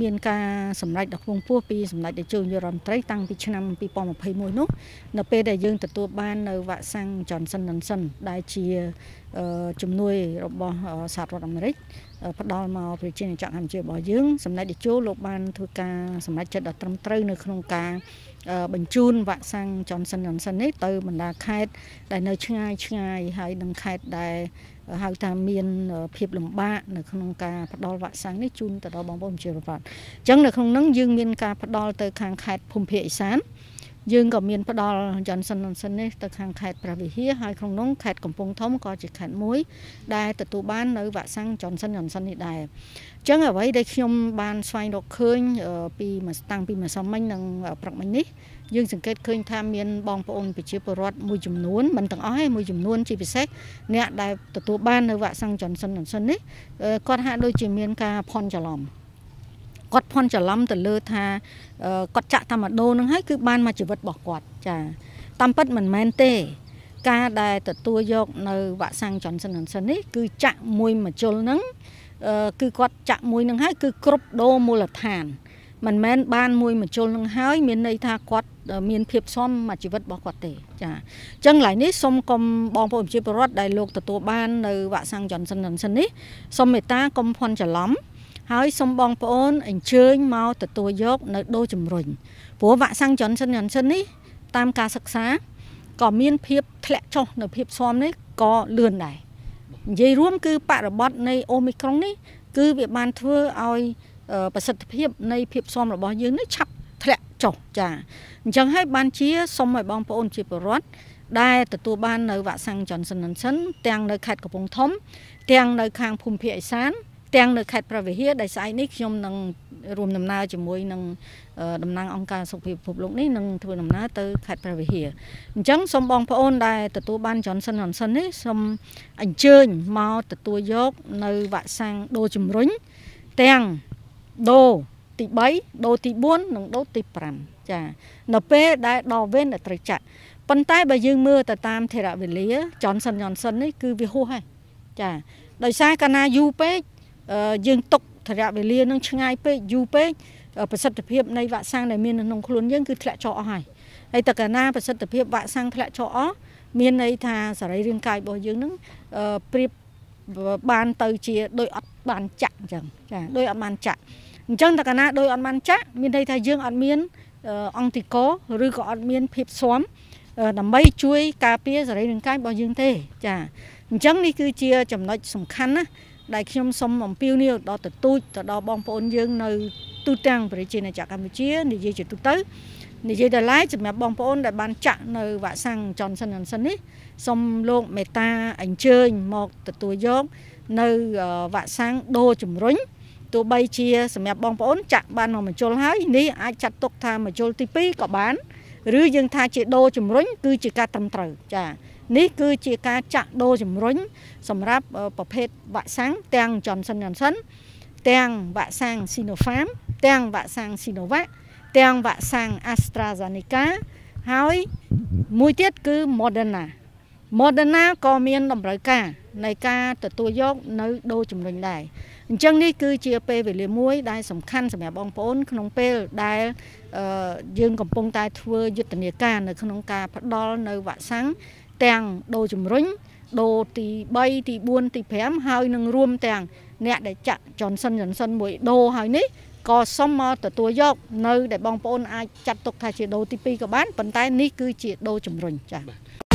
មានការសម្រេចដ៏ខ្ពង់ខ្ពស់ពីសម្ដេចតេជោនាយរដ្ឋមន្ត្រីតាំងពីឆ្នាំ2021នោះនៅពេលដែលយើងទទួលបាននៅវ៉ាក់សាំង Johnson Johnson ដែលជាជំនួយរបស់សហរដ្ឋអាមេរិកផ្ដល់មកប្រជាជនកម្ពុជារបស់យើងសម្ដេចតេជោលោកបានធ្វើការសម្រេចចិត្តដ៏ត្រឹមត្រូវនៅក្នុងការបញ្ជូនវ៉ាក់សាំង Johnson Johnson នេះទៅបណ្ដាខេត្តដែលនៅឆ្ងាយឆ្ងាយហើយនឹងខេត្តដែលហៅថាមានភាពលំបាកនៅក្នុងការផ្ដល់វ៉ាក់សាំងនេះជូនទៅដល់បងប្អូនប្រជាពលរដ្ឋអញ្ចឹងនៅក្នុងនោះយើងមានការផ្ដល់ទៅខាងខេត្តភូមិភាគឦសាន យើងក៏មានផ្ដល់ Johnson Johnson នេះទៅខាងខេត្តព្រះវិហារហើយក្នុងនោះខេត្តកំពង់ធំក៏ជាខេត្តមួយដែលទទួលបាននៅវ៉ាក់សាំង Johnson Johnson នេះដែរអញ្ចឹងអ្វីដែលខ្ញុំបានស្វែងរកឃើញពីតាំងពីម្សិលមិញនិងព្រឹកមិញនេះយើងសង្កេតឃើញថាមានបងប្អូនប្រជាពលរដ្ឋមួយចំនួនមិនទាំងអស់ទេមួយចំនួនជាពិសេសអ្នកដែលទទួលបាននៅវ៉ាក់សាំង Johnson Johnson នេះគាត់ហាក់ដូចជាមានការភ័ន្តច្រឡំ គាត់ភ័ន្តច្រឡំទៅលើថាគាត់ចាក់តែម្ដងហ្នឹងហើយគឺបានមកជីវិតរបស់គាត់ចាតាមពិតមិនមែនទេ ការដែលទទួលយកនៅវ៉ាក់សាំង Johnson Johnson នេះគឺចាក់មួយមជុលហ្នឹងគឺគាត់ចាក់មួយហ្នឹងហើយគឺគ្រប់ដូរមូលដ្ឋានមិនមែនបានមួយមជុលនឹងហើយមានន័យថាគាត់មានភាពសមមួយជីវិតរបស់គាត់ទេចាអញ្ចឹងឡើយនេះសូមកុំបងប្អូនប្រជាពលរដ្ឋដែលលោកទទួលបាននៅវ៉ាក់សាំង Johnson Johnson នេះសូមមេត្តាកុំភ័ន្តច្រឡំ ហើយសូមបងប្អូនអញ្ជើញមកទទួលយកនៅដូរជំរុញព្រោះវ៉ាក់សាំង Johnson Johnson នេះតាមការសិក្សាក៏មានភាពធ្លាក់ចុះនៅភាពស៊ាំនេះក៏លឿនដែរនិយាយរួមគឺបរិបត្តិនៃអូមីក្រុងនេះគឺវាបានធ្វើឲ្យប្រសិទ្ធភាពនៃភាពស៊ាំរបស់យើងនេះឆាប់ធ្លាក់ចុះចាអញ្ចឹងហើយបានជាសូមឲ្យបងប្អូនជាពលរដ្ឋដែលទទួលបាននៅវ៉ាក់សាំង Johnson Johnson ទាំងនៅខេត្តកំពង់ធំ ទាំងនៅខាងភូមិភាគឦសាន ទាំងនៅខេត្តព្រះវិហារដែលស្អែកនេះខ្ញុំនឹងរួមដំណើរជាមួយនឹងតំណាងអង្គការសុខភាពពិភពលោកនេះនឹងធ្វើដំណើរទៅខេត្តព្រះវិហារអញ្ចឹងសូមបងប្អូនដែលទទួលបាន Johnson Johnson នេះសូមអញ្ជើញមកទទួលយកនៅវ៉ាក់សាំងដូរជំរុញទាំងដូទី3ដូទី4និងដូទី5ចានៅពេលដែលដល់វេនដែលត្រូវចាក់ប៉ុន្តែបើយើងមើលទៅតាមធរវេលា Johnson Johnson នេះគឺវាហួសហើយចាដោយសារកាលណាយូរពេក យើងຕົកធរវេលានឹងឆ្ងាយពេកយូរពេកប្រសិទ្ធភាពនៃវ៉ាក់សាំងដែលមាននៅក្នុងខ្លួនយើងគឺធ្លាក់ចុះអស់ហើយហើយតើកាលណាប្រសិទ្ធភាពវ៉ាក់សាំងធ្លាក់ចុះអស់មានន័យថាសរីរាង្គកាយរបស់យើងនឹងប្រៀបបានទៅជាដោយអត់បានចាក់អញ្ចឹងចាដោយអត់បានចាក់អញ្ចឹងតើកាលណាដោយអត់បានចាក់មានន័យថាយើងអត់មានអង្គតិកឬក៏អត់មានភាពស៊ាំដើម្បីជួយការពារសរីរាង្គកាយរបស់យើងទេចាអញ្ចឹងនេះគឺជាចំណុចសំខាន់ណា ដែលខ្ញុំសូមអំពាវនាវដល់ទទូចទៅដល់បងប្អូនយើងនៅទូទាំងប្រជាណាចក្រកម្ពុជានិយាយជាទូទៅនិយាយដល់ឡាយសម្រាប់បងប្អូនដែលបានចាក់នៅវ៉ាក់សាំង Johnson Johnson នេះសូមលោកមេត្តាអញ្ជើញមកទទួលយកនៅវ៉ាក់សាំងដូរជំរុញទោះបីជាសម្រាប់បងប្អូនចាក់បានមកមជ្ឈុលហើយនេះអាចចាត់ទុកថាមជ្ឈុលទី2ក៏បាន ឬយើងថាជាដូរជំរុញគឺជាការត្រឹមត្រូវចានេះគឺជាការចាក់ដូរជំរុញសម្រាប់ប្រភេទវ៉ាក់សាំងទាំង Johnson Johnson ទាំងវ៉ាក់សាំង Sinopharm ទាំងវ៉ាក់សាំង Sinovac ទាំងវ៉ាក់សាំង AstraZeneca ហើយមួយទៀតគឺ Moderna Moderna ក៏មានតម្រូវការនៃការទទួលយកនៅដូរជំរុញដែរ អញ្ចឹងនេះគឺជាពេលវេលាមួយដែលសំខាន់សម្រាប់បងប្អូន ក្នុងពេលដែលយើងកំពុងតែធ្វើយុទ្ធនាការនៅក្នុងការផ្ដល់នៅវ៉ាក់សាំងទាំងដូរជំរុញដូរទី3ទី4ទី5ហើយនឹងរួមទាំងអ្នកដែលចាក់ Johnson Johnson មួយដូរហើយនេះក៏សុំមកទទួលយកនៅ ដែលបងប្អូនអាចចាត់ទុកថាជាដូរទី2ក៏បានប៉ុន្តែនេះគឺជាដូរជំរុញចា៎